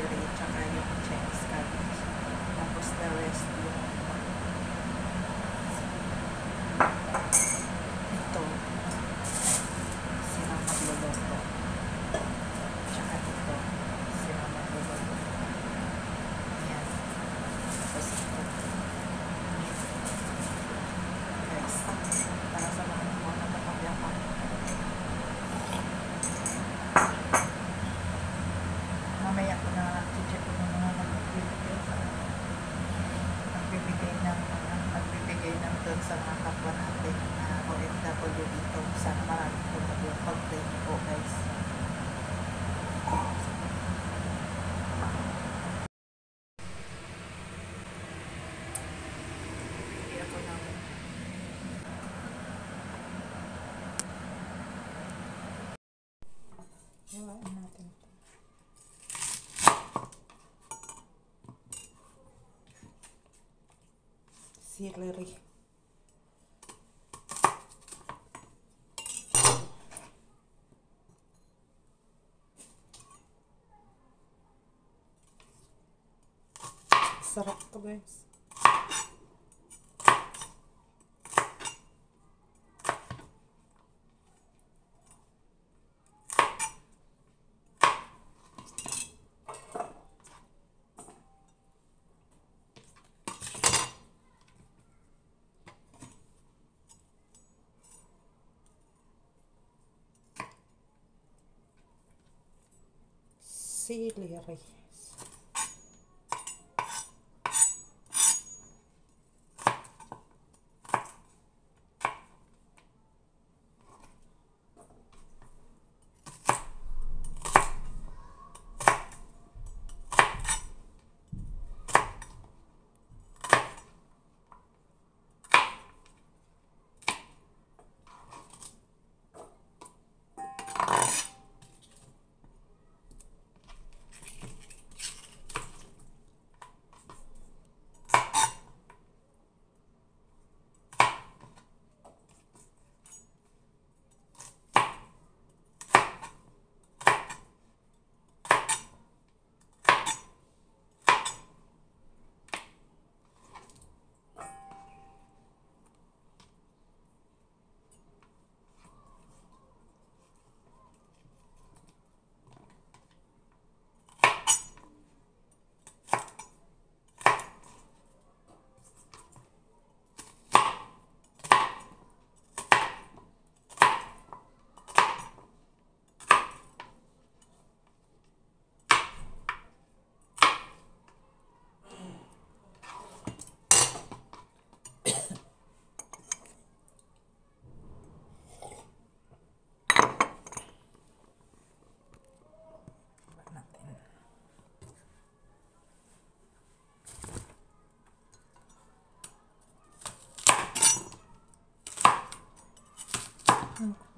celery, tsaka yung Chinese cabbage. Tapos the rest yung ito. Sila magluluto. Tsaka ito. Sila magluluto. Ayan. Tapos ito. Sa mga mga nakapagyakan. Mamaya Celery. Sarap to guys. Celery. Oh.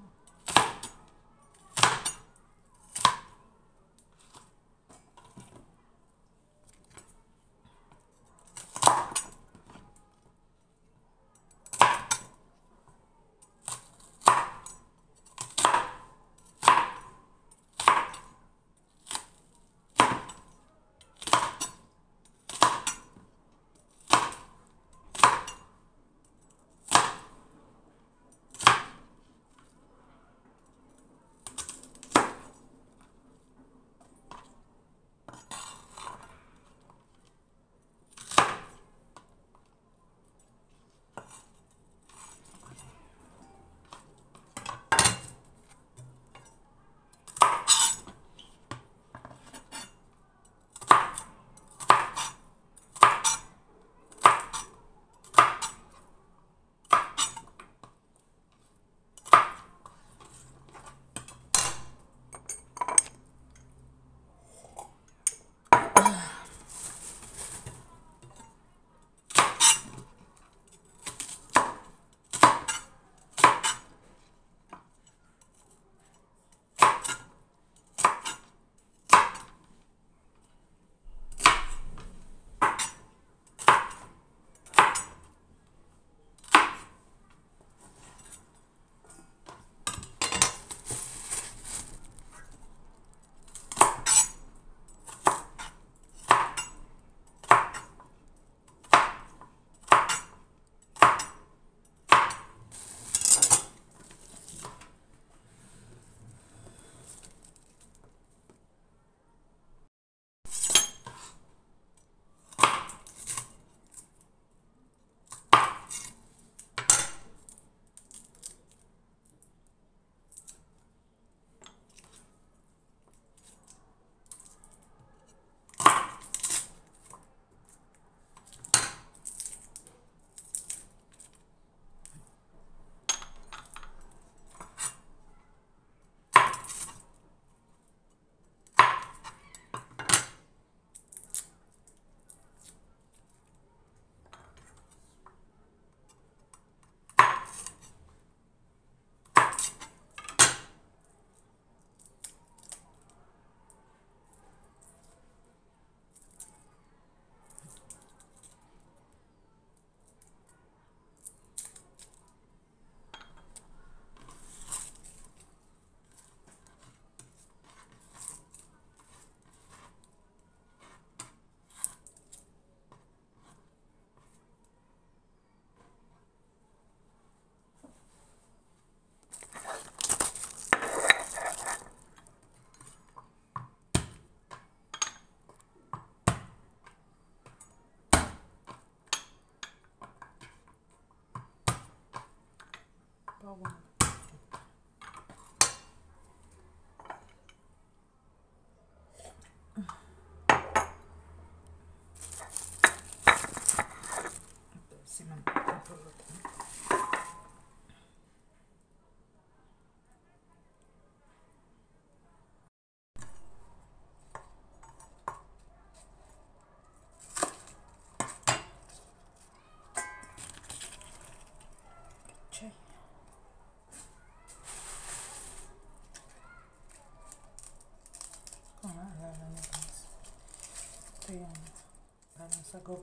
太高了。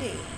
Today.